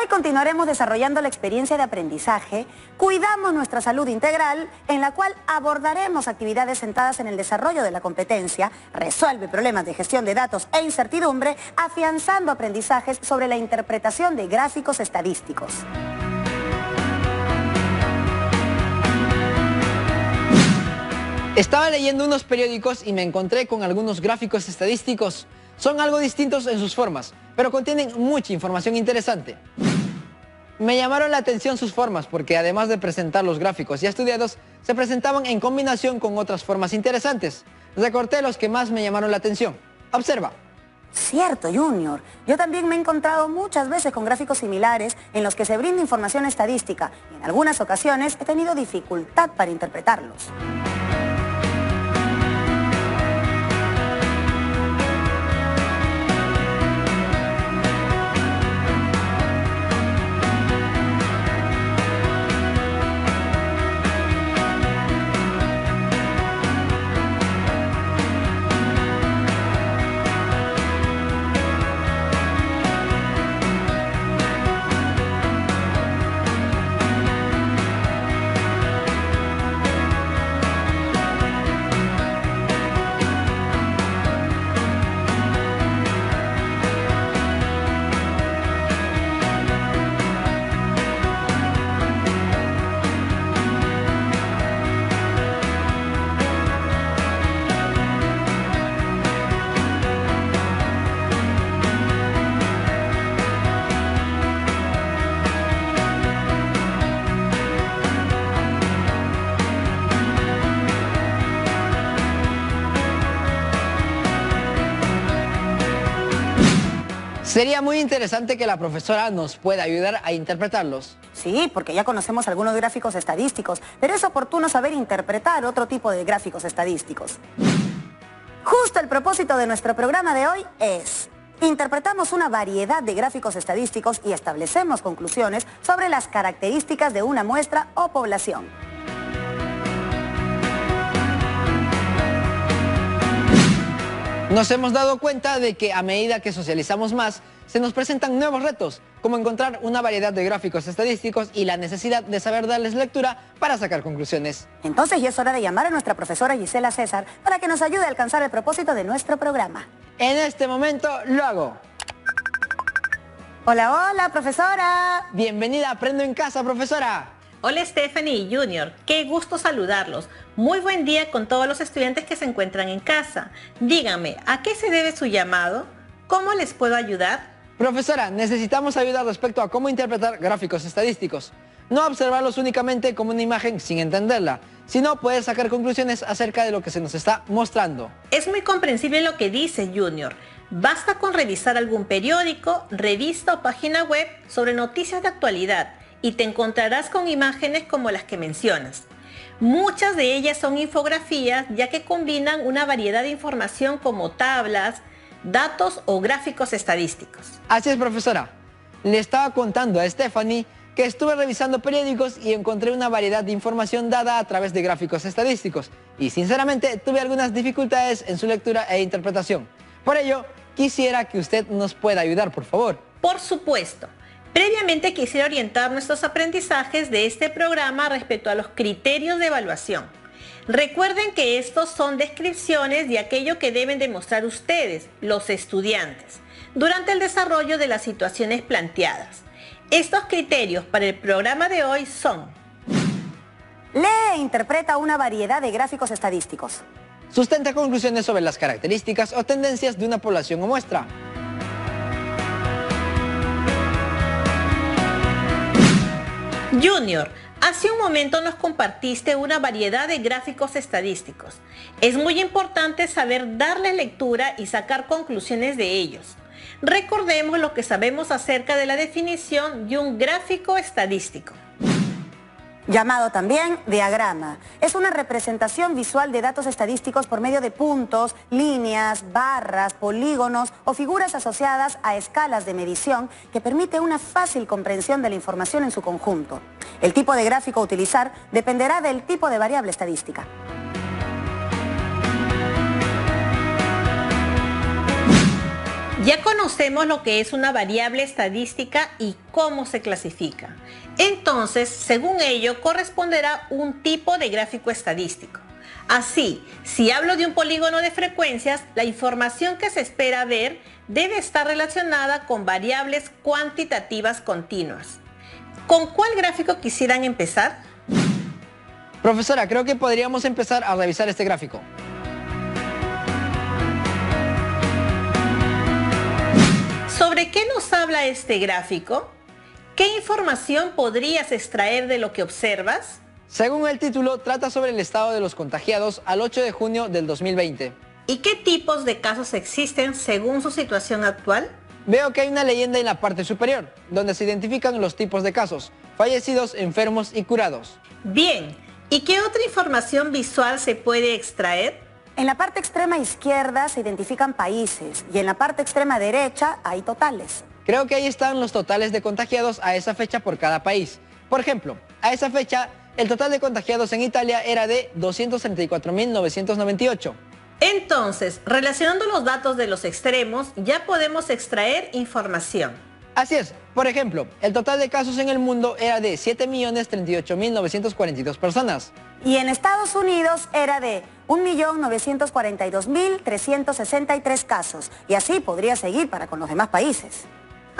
Hoy continuaremos desarrollando la experiencia de aprendizaje, cuidamos nuestra salud integral, en la cual abordaremos actividades centradas en el desarrollo de la competencia, resuelve problemas de gestión de datos e incertidumbre, afianzando aprendizajes sobre la interpretación de gráficos estadísticos. Estaba leyendo unos periódicos y me encontré con algunos gráficos estadísticos. Son algo distintos en sus formas, pero contienen mucha información interesante. Me llamaron la atención sus formas porque además de presentar los gráficos ya estudiados, se presentaban en combinación con otras formas interesantes. Recorté los que más me llamaron la atención. Observa. Cierto, Junior. Yo también me he encontrado muchas veces con gráficos similares en los que se brinda información estadística y en algunas ocasiones he tenido dificultad para interpretarlos. Sería muy interesante que la profesora nos pueda ayudar a interpretarlos. Sí, porque ya conocemos algunos gráficos estadísticos, pero es oportuno saber interpretar otro tipo de gráficos estadísticos. Justo el propósito de nuestro programa de hoy es... Interpretamos una variedad de gráficos estadísticos y establecemos conclusiones sobre las características de una muestra o población. Nos hemos dado cuenta de que a medida que socializamos más, se nos presentan nuevos retos, como encontrar una variedad de gráficos estadísticos y la necesidad de saber darles lectura para sacar conclusiones. Entonces ya es hora de llamar a nuestra profesora Gisela César para que nos ayude a alcanzar el propósito de nuestro programa. En este momento lo hago. Hola, hola, profesora. Bienvenida a Aprendo en Casa, profesora. Hola Stephanie y Junior, qué gusto saludarlos. Muy buen día con todos los estudiantes que se encuentran en casa. Díganme, ¿a qué se debe su llamado? ¿Cómo les puedo ayudar? Profesora, necesitamos ayuda respecto a cómo interpretar gráficos estadísticos. No observarlos únicamente como una imagen sin entenderla, sino poder sacar conclusiones acerca de lo que se nos está mostrando. Es muy comprensible lo que dice Junior. Basta con revisar algún periódico, revista o página web sobre noticias de actualidad y te encontrarás con imágenes como las que mencionas. Muchas de ellas son infografías ya que combinan una variedad de información como tablas, datos o gráficos estadísticos. Así es, profesora. Le estaba contando a Stephanie que estuve revisando periódicos y encontré una variedad de información dada a través de gráficos estadísticos. Y sinceramente tuve algunas dificultades en su lectura e interpretación. Por ello, quisiera que usted nos pueda ayudar, por favor. Por supuesto. Previamente quisiera orientar nuestros aprendizajes de este programa respecto a los criterios de evaluación. Recuerden que estos son descripciones de aquello que deben demostrar ustedes, los estudiantes, durante el desarrollo de las situaciones planteadas. Estos criterios para el programa de hoy son Lee e interpreta una variedad de gráficos estadísticos. Sustenta conclusiones sobre las características o tendencias de una población o muestra. Junior, hace un momento nos compartiste una variedad de gráficos estadísticos. Es muy importante saber darle lectura y sacar conclusiones de ellos. Recordemos lo que sabemos acerca de la definición de un gráfico estadístico llamado también diagrama. Es una representación visual de datos estadísticos por medio de puntos, líneas, barras, polígonos o figuras asociadas a escalas de medición que permite una fácil comprensión de la información en su conjunto. El tipo de gráfico a utilizar dependerá del tipo de variable estadística. Ya conocemos lo que es una variable estadística y cómo se clasifica. Entonces, según ello, corresponderá un tipo de gráfico estadístico. Así, si hablo de un polígono de frecuencias, la información que se espera ver debe estar relacionada con variables cuantitativas continuas. ¿Con cuál gráfico quisieran empezar? Profesora, creo que podríamos empezar a revisar este gráfico. ¿Sobre qué nos habla este gráfico? ¿Qué información podrías extraer de lo que observas? Según el título, trata sobre el estado de los contagiados al 8 de junio del 2020. ¿Y qué tipos de casos existen según su situación actual? Veo que hay una leyenda en la parte superior, donde se identifican los tipos de casos, fallecidos, enfermos y curados. Bien, ¿y qué otra información visual se puede extraer? En la parte extrema izquierda se identifican países y en la parte extrema derecha hay totales. Creo que ahí están los totales de contagiados a esa fecha por cada país. Por ejemplo, a esa fecha el total de contagiados en Italia era de 234.998. Entonces, relacionando los datos de los extremos, ya podemos extraer información. Así es. Por ejemplo, el total de casos en el mundo era de 7.038.942 personas. Y en Estados Unidos era de 1.942.363 casos. Y así podría seguir para con los demás países.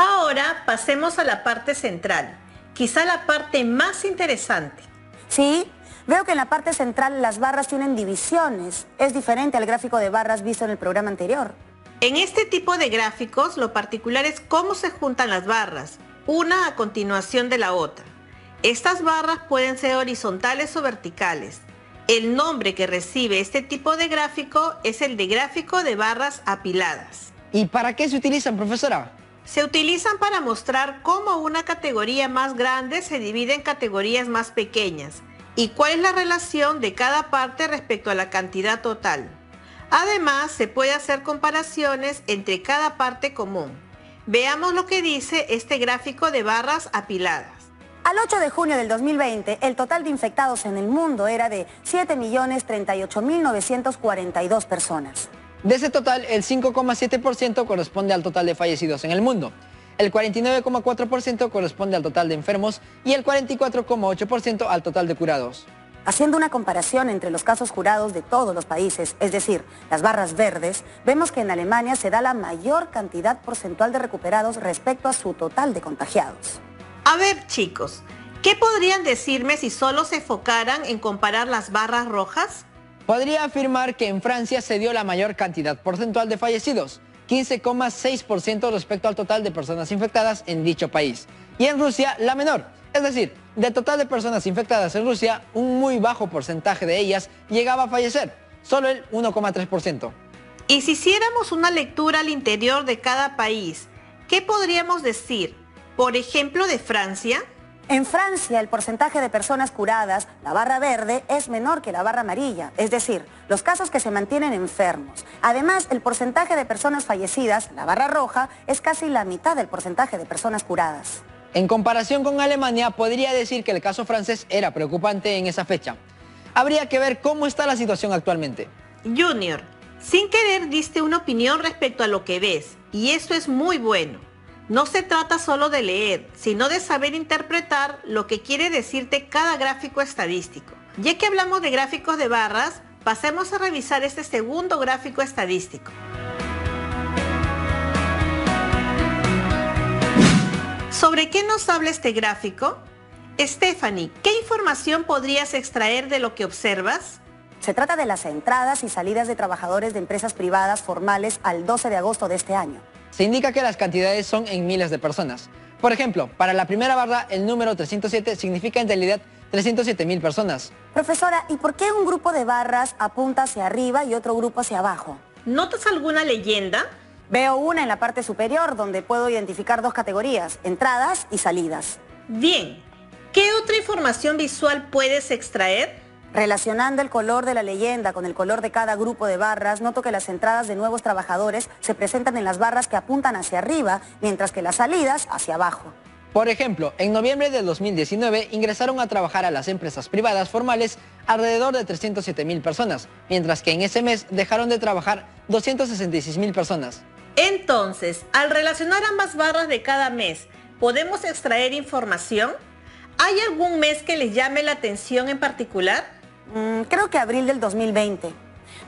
Ahora pasemos a la parte central, quizá la parte más interesante. Sí, veo que en la parte central las barras tienen divisiones. Es diferente al gráfico de barras visto en el programa anterior. En este tipo de gráficos, lo particular es cómo se juntan las barras, una a continuación de la otra. Estas barras pueden ser horizontales o verticales. El nombre que recibe este tipo de gráfico es el de gráfico de barras apiladas. ¿Y para qué se utilizan, profesora? Se utilizan para mostrar cómo una categoría más grande se divide en categorías más pequeñas y cuál es la relación de cada parte respecto a la cantidad total. Además, se puede hacer comparaciones entre cada parte común. Veamos lo que dice este gráfico de barras apiladas. Al 8 de junio del 2020, el total de infectados en el mundo era de 7.038.942 personas. De ese total, el 5,7% corresponde al total de fallecidos en el mundo, el 49,4% corresponde al total de enfermos y el 44,8% al total de curados. Haciendo una comparación entre los casos curados de todos los países, es decir, las barras verdes, vemos que en Alemania se da la mayor cantidad porcentual de recuperados respecto a su total de contagiados. A ver, chicos, ¿qué podrían decirme si solo se enfocaran en comparar las barras rojas? Podría afirmar que en Francia se dio la mayor cantidad porcentual de fallecidos, 15,6% respecto al total de personas infectadas en dicho país. Y en Rusia, la menor. Es decir, del total de personas infectadas en Rusia, un muy bajo porcentaje de ellas llegaba a fallecer, solo el 1,3%. Y si hiciéramos una lectura al interior de cada país, ¿qué podríamos decir? Por ejemplo, de Francia, en Francia, el porcentaje de personas curadas, la barra verde, es menor que la barra amarilla, es decir, los casos que se mantienen enfermos. Además, el porcentaje de personas fallecidas, la barra roja, es casi la mitad del porcentaje de personas curadas. En comparación con Alemania, podría decir que el caso francés era preocupante en esa fecha. Habría que ver cómo está la situación actualmente. Junior, sin querer diste una opinión respecto a lo que ves, y eso es muy bueno. No se trata solo de leer, sino de saber interpretar lo que quiere decirte cada gráfico estadístico. Ya que hablamos de gráficos de barras, pasemos a revisar este segundo gráfico estadístico. ¿Sobre qué nos habla este gráfico? Stephanie, ¿qué información podrías extraer de lo que observas? Se trata de las entradas y salidas de trabajadores de empresas privadas formales al 12 de agosto de este año se indica que las cantidades son en miles de personas. Por ejemplo, para la primera barra, el número 307 significa en realidad 307 mil personas. Profesora, ¿y por qué un grupo de barras apunta hacia arriba y otro grupo hacia abajo? ¿Notas alguna leyenda? Veo una en la parte superior donde puedo identificar dos categorías, entradas y salidas. Bien, ¿qué otra información visual puedes extraer? Relacionando el color de la leyenda con el color de cada grupo de barras, noto que las entradas de nuevos trabajadores se presentan en las barras que apuntan hacia arriba, mientras que las salidas hacia abajo. Por ejemplo, en noviembre del 2019 ingresaron a trabajar a las empresas privadas formales alrededor de 307 mil personas, mientras que en ese mes dejaron de trabajar 266 mil personas. Entonces, al relacionar ambas barras de cada mes, ¿podemos extraer información? ¿Hay algún mes que les llame la atención en particular? Mm, creo que abril del 2020.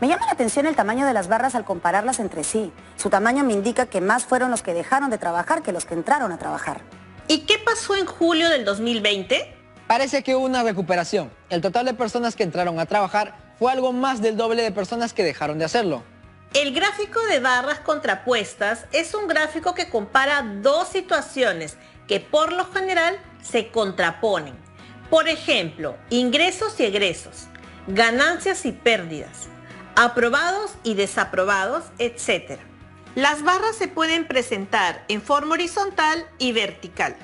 Me llama la atención el tamaño de las barras al compararlas entre sí. Su tamaño me indica que más fueron los que dejaron de trabajar que los que entraron a trabajar. ¿Y qué pasó en julio del 2020? Parece que hubo una recuperación. El total de personas que entraron a trabajar fue algo más del doble de personas que dejaron de hacerlo. El gráfico de barras contrapuestas es un gráfico que compara dos situaciones que por lo general se contraponen. Por ejemplo, ingresos y egresos, ganancias y pérdidas, aprobados y desaprobados, etc. Las barras se pueden presentar en forma horizontal y vertical.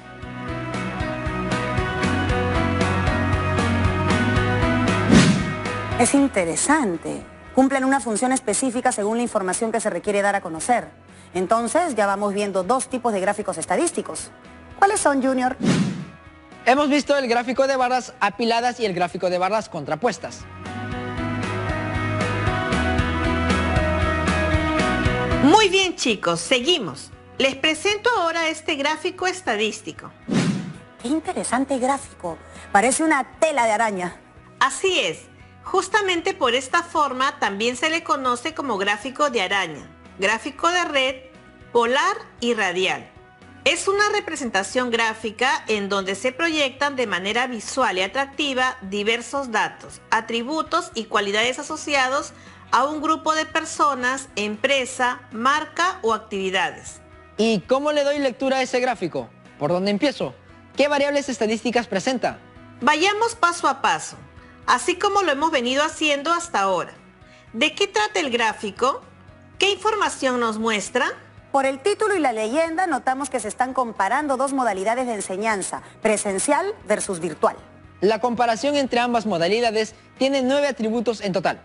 Es interesante. Cumplen una función específica según la información que se requiere dar a conocer. Entonces ya vamos viendo dos tipos de gráficos estadísticos. ¿Cuáles son, Junior? Hemos visto el gráfico de barras apiladas y el gráfico de barras contrapuestas. Muy bien chicos, seguimos. Les presento ahora este gráfico estadístico. Qué interesante gráfico. Parece una tela de araña. Así es. Justamente por esta forma también se le conoce como gráfico de araña, gráfico de red, polar y radial. Es una representación gráfica en donde se proyectan de manera visual y atractiva diversos datos, atributos y cualidades asociados a un grupo de personas, empresa, marca o actividades. ¿Y cómo le doy lectura a ese gráfico? ¿Por dónde empiezo? ¿Qué variables estadísticas presenta? Vayamos paso a paso así como lo hemos venido haciendo hasta ahora. ¿De qué trata el gráfico? ¿Qué información nos muestra? Por el título y la leyenda notamos que se están comparando dos modalidades de enseñanza, presencial versus virtual. La comparación entre ambas modalidades tiene nueve atributos en total.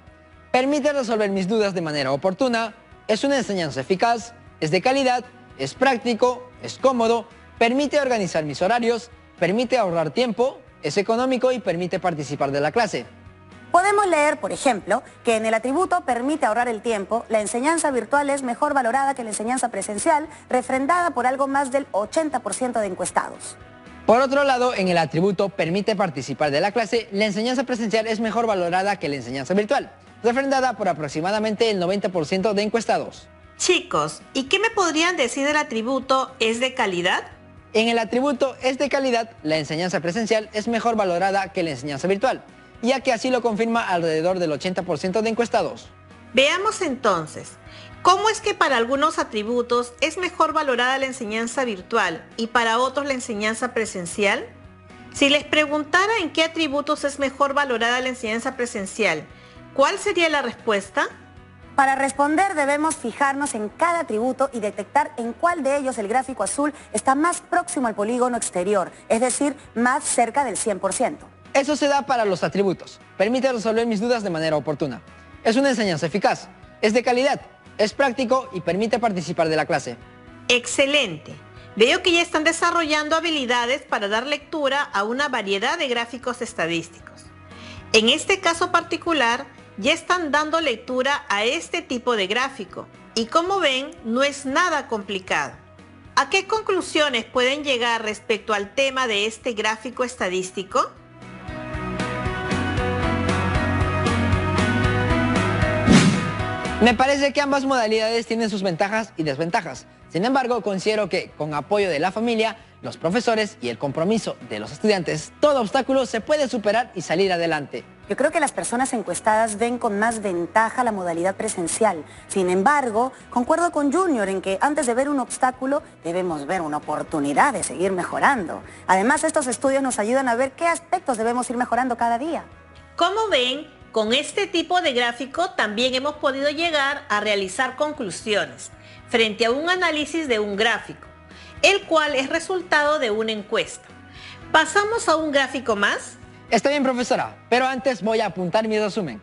Permite resolver mis dudas de manera oportuna, es una enseñanza eficaz, es de calidad, es práctico, es cómodo, permite organizar mis horarios, permite ahorrar tiempo, es económico y permite participar de la clase. Podemos leer, por ejemplo, que en el atributo permite ahorrar el tiempo, la enseñanza virtual es mejor valorada que la enseñanza presencial, refrendada por algo más del 80% de encuestados. Por otro lado, en el atributo permite participar de la clase, la enseñanza presencial es mejor valorada que la enseñanza virtual, refrendada por aproximadamente el 90% de encuestados. Chicos, ¿y qué me podrían decir del atributo es de calidad? En el atributo es de calidad, la enseñanza presencial es mejor valorada que la enseñanza virtual, ya que así lo confirma alrededor del 80% de encuestados. Veamos entonces, ¿cómo es que para algunos atributos es mejor valorada la enseñanza virtual y para otros la enseñanza presencial? Si les preguntara en qué atributos es mejor valorada la enseñanza presencial, ¿cuál sería la respuesta? Para responder debemos fijarnos en cada atributo y detectar en cuál de ellos el gráfico azul está más próximo al polígono exterior, es decir, más cerca del 100%. Eso se da para los atributos. Permite resolver mis dudas de manera oportuna. Es una enseñanza eficaz, es de calidad, es práctico y permite participar de la clase. Excelente. Veo que ya están desarrollando habilidades para dar lectura a una variedad de gráficos estadísticos. En este caso particular, ya están dando lectura a este tipo de gráfico y como ven no es nada complicado. ¿A qué conclusiones pueden llegar respecto al tema de este gráfico estadístico? Me parece que ambas modalidades tienen sus ventajas y desventajas. Sin embargo, considero que con apoyo de la familia, los profesores y el compromiso de los estudiantes, todo obstáculo se puede superar y salir adelante. Yo creo que las personas encuestadas ven con más ventaja la modalidad presencial. Sin embargo, concuerdo con Junior en que antes de ver un obstáculo, debemos ver una oportunidad de seguir mejorando. Además, estos estudios nos ayudan a ver qué aspectos debemos ir mejorando cada día. Como ven, con este tipo de gráfico también hemos podido llegar a realizar conclusiones frente a un análisis de un gráfico, el cual es resultado de una encuesta. ¿Pasamos a un gráfico más? Está bien, profesora, pero antes voy a apuntar mi resumen.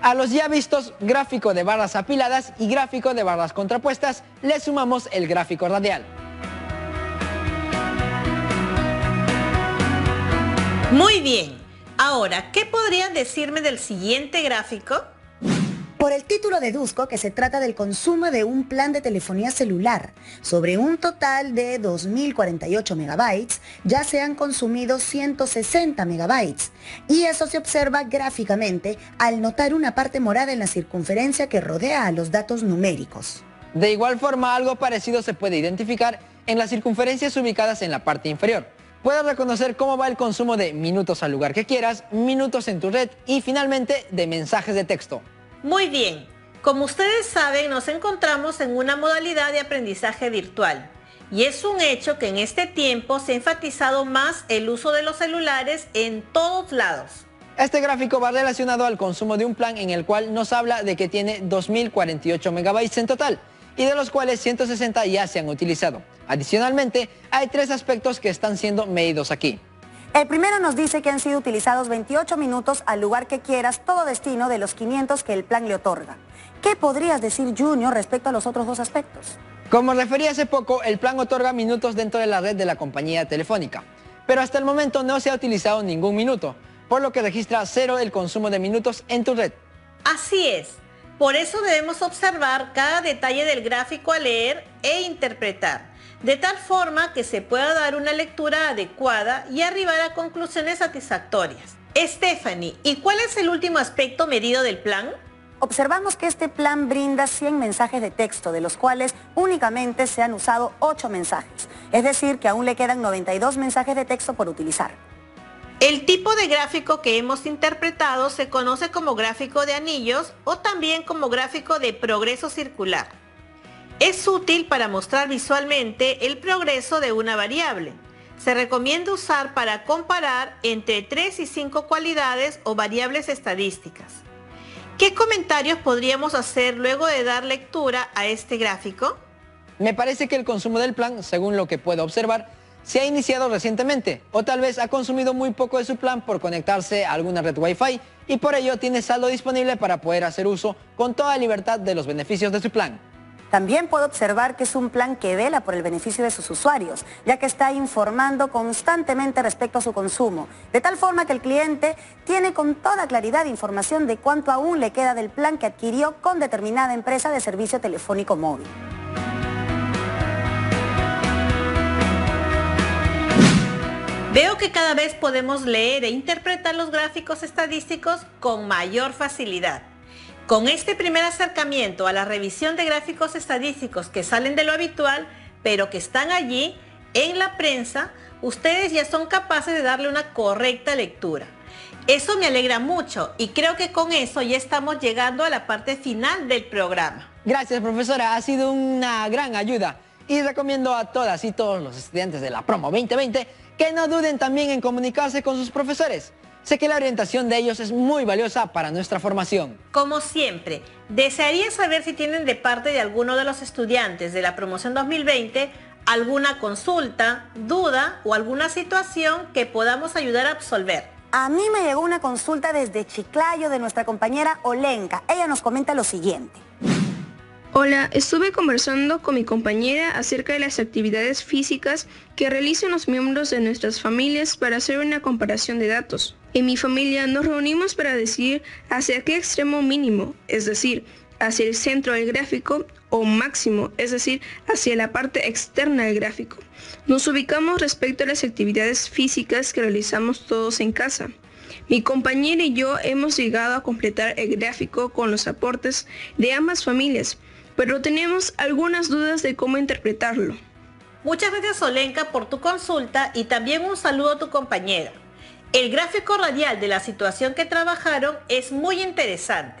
A los ya vistos gráfico de barras apiladas y gráfico de barras contrapuestas, le sumamos el gráfico radial. Muy bien. Ahora, ¿qué podrían decirme del siguiente gráfico? Por el título deduzco que se trata del consumo de un plan de telefonía celular. Sobre un total de 2.048 megabytes, ya se han consumido 160 megabytes. Y eso se observa gráficamente al notar una parte morada en la circunferencia que rodea a los datos numéricos. De igual forma, algo parecido se puede identificar en las circunferencias ubicadas en la parte inferior. Puedes reconocer cómo va el consumo de minutos al lugar que quieras, minutos en tu red y finalmente de mensajes de texto. Muy bien, como ustedes saben nos encontramos en una modalidad de aprendizaje virtual y es un hecho que en este tiempo se ha enfatizado más el uso de los celulares en todos lados. Este gráfico va relacionado al consumo de un plan en el cual nos habla de que tiene 2.048 megabytes en total y de los cuales 160 ya se han utilizado. Adicionalmente, hay tres aspectos que están siendo medidos aquí. El primero nos dice que han sido utilizados 28 minutos al lugar que quieras, todo destino de los 500 que el plan le otorga. ¿Qué podrías decir, Junior, respecto a los otros dos aspectos? Como referí hace poco, el plan otorga minutos dentro de la red de la compañía telefónica. Pero hasta el momento no se ha utilizado ningún minuto, por lo que registra cero el consumo de minutos en tu red. Así es. Por eso debemos observar cada detalle del gráfico a leer e interpretar de tal forma que se pueda dar una lectura adecuada y arribar a conclusiones satisfactorias. Stephanie, ¿y cuál es el último aspecto medido del plan? Observamos que este plan brinda 100 mensajes de texto, de los cuales únicamente se han usado 8 mensajes. Es decir, que aún le quedan 92 mensajes de texto por utilizar. El tipo de gráfico que hemos interpretado se conoce como gráfico de anillos o también como gráfico de progreso circular. Es útil para mostrar visualmente el progreso de una variable. Se recomienda usar para comparar entre 3 y 5 cualidades o variables estadísticas. ¿Qué comentarios podríamos hacer luego de dar lectura a este gráfico? Me parece que el consumo del plan, según lo que puedo observar, se ha iniciado recientemente o tal vez ha consumido muy poco de su plan por conectarse a alguna red Wi-Fi y por ello tiene saldo disponible para poder hacer uso con toda libertad de los beneficios de su plan. También puedo observar que es un plan que vela por el beneficio de sus usuarios, ya que está informando constantemente respecto a su consumo, de tal forma que el cliente tiene con toda claridad información de cuánto aún le queda del plan que adquirió con determinada empresa de servicio telefónico móvil. Veo que cada vez podemos leer e interpretar los gráficos estadísticos con mayor facilidad. Con este primer acercamiento a la revisión de gráficos estadísticos que salen de lo habitual, pero que están allí en la prensa, ustedes ya son capaces de darle una correcta lectura. Eso me alegra mucho y creo que con eso ya estamos llegando a la parte final del programa. Gracias profesora, ha sido una gran ayuda y recomiendo a todas y todos los estudiantes de la promo 2020 que no duden también en comunicarse con sus profesores. Sé que la orientación de ellos es muy valiosa para nuestra formación. Como siempre, desearía saber si tienen de parte de alguno de los estudiantes de la promoción 2020 alguna consulta, duda o alguna situación que podamos ayudar a absolver. A mí me llegó una consulta desde Chiclayo de nuestra compañera Olenka. Ella nos comenta lo siguiente. Hola, estuve conversando con mi compañera acerca de las actividades físicas que realizan los miembros de nuestras familias para hacer una comparación de datos. En mi familia nos reunimos para decidir hacia qué extremo mínimo, es decir, hacia el centro del gráfico, o máximo, es decir, hacia la parte externa del gráfico. Nos ubicamos respecto a las actividades físicas que realizamos todos en casa. Mi compañera y yo hemos llegado a completar el gráfico con los aportes de ambas familias, pero tenemos algunas dudas de cómo interpretarlo. Muchas gracias Olenka por tu consulta y también un saludo a tu compañera. El gráfico radial de la situación que trabajaron es muy interesante.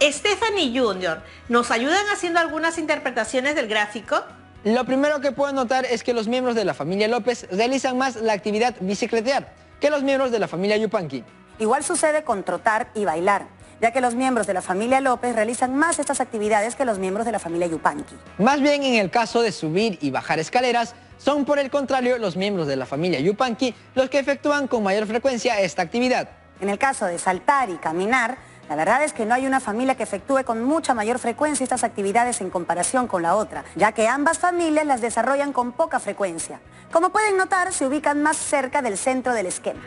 Stephanie Junior, ¿nos ayudan haciendo algunas interpretaciones del gráfico? Lo primero que puedo notar es que los miembros de la familia López realizan más la actividad bicicletear que los miembros de la familia Yupanqui. Igual sucede con trotar y bailar ya que los miembros de la familia López realizan más estas actividades que los miembros de la familia Yupanqui. Más bien en el caso de subir y bajar escaleras, son por el contrario los miembros de la familia Yupanqui los que efectúan con mayor frecuencia esta actividad. En el caso de saltar y caminar, la verdad es que no hay una familia que efectúe con mucha mayor frecuencia estas actividades en comparación con la otra, ya que ambas familias las desarrollan con poca frecuencia. Como pueden notar, se ubican más cerca del centro del esquema.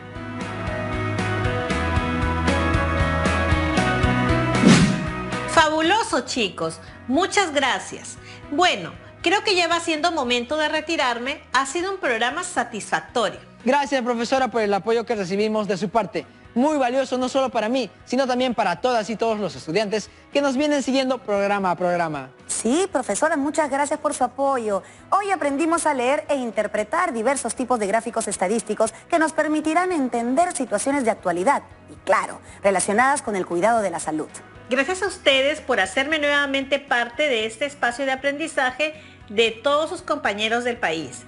Fabuloso chicos, muchas gracias. Bueno, creo que ya va siendo momento de retirarme. Ha sido un programa satisfactorio. Gracias profesora por el apoyo que recibimos de su parte. Muy valioso no solo para mí, sino también para todas y todos los estudiantes que nos vienen siguiendo programa a programa. Sí, profesora, muchas gracias por su apoyo. Hoy aprendimos a leer e interpretar diversos tipos de gráficos estadísticos que nos permitirán entender situaciones de actualidad y, claro, relacionadas con el cuidado de la salud. Gracias a ustedes por hacerme nuevamente parte de este espacio de aprendizaje de todos sus compañeros del país.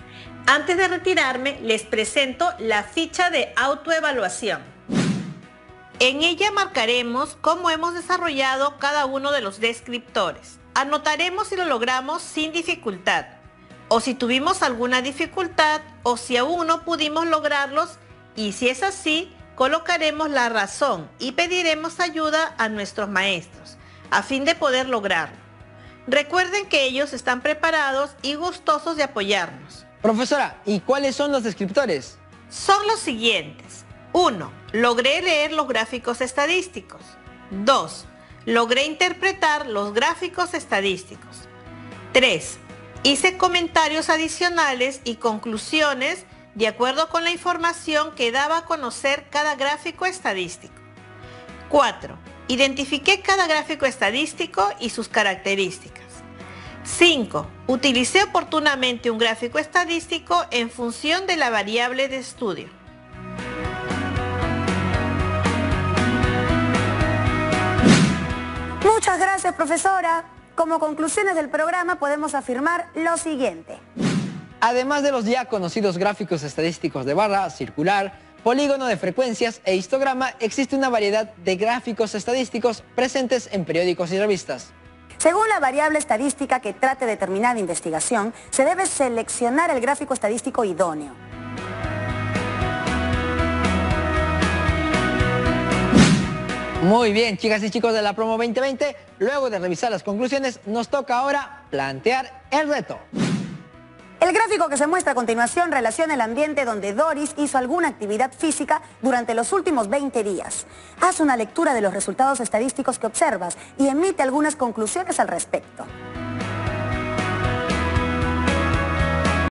Antes de retirarme, les presento la ficha de autoevaluación. En ella marcaremos cómo hemos desarrollado cada uno de los descriptores. Anotaremos si lo logramos sin dificultad, o si tuvimos alguna dificultad, o si aún no pudimos lograrlos, y si es así, colocaremos la razón y pediremos ayuda a nuestros maestros, a fin de poder lograrlo. Recuerden que ellos están preparados y gustosos de apoyarnos. Profesora, ¿y cuáles son los descriptores? Son los siguientes. 1. Logré leer los gráficos estadísticos. 2. Logré interpretar los gráficos estadísticos. 3. Hice comentarios adicionales y conclusiones de acuerdo con la información que daba a conocer cada gráfico estadístico. 4. Identifiqué cada gráfico estadístico y sus características. 5. Utilicé oportunamente un gráfico estadístico en función de la variable de estudio. Muchas gracias, profesora. Como conclusiones del programa podemos afirmar lo siguiente. Además de los ya conocidos gráficos estadísticos de barra, circular, polígono de frecuencias e histograma, existe una variedad de gráficos estadísticos presentes en periódicos y revistas. Según la variable estadística que trate determinada investigación, se debe seleccionar el gráfico estadístico idóneo. Muy bien, chicas y chicos de la promo 2020, luego de revisar las conclusiones, nos toca ahora plantear el reto. El gráfico que se muestra a continuación relaciona el ambiente donde Doris hizo alguna actividad física durante los últimos 20 días. Haz una lectura de los resultados estadísticos que observas y emite algunas conclusiones al respecto.